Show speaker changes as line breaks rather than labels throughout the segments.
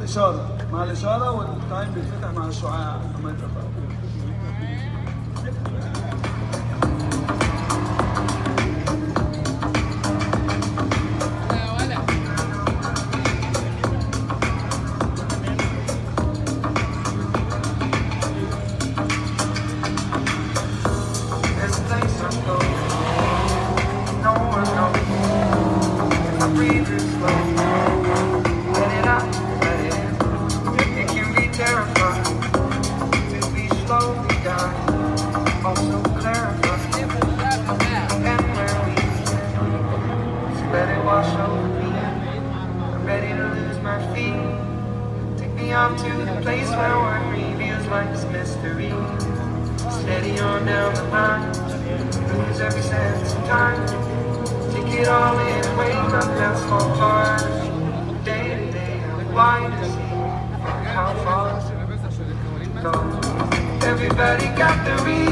الإشارة. مع الإشارة والتايم بيتفتح مع الشعاع. لما
it wash over me. I'm ready to lose my feet. Take me off to the place where one reveals life's mystery. Steady on down the line, lose every sense of time. Take it all in, wake up that small part. Day to day, I'm blind to see how far to go. Everybody got the reason,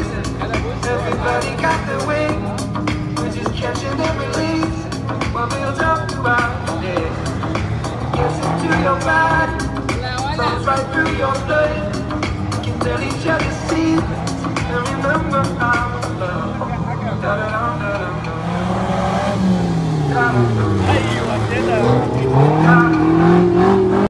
back Bounce right through your blood Can tell each other secrets And remember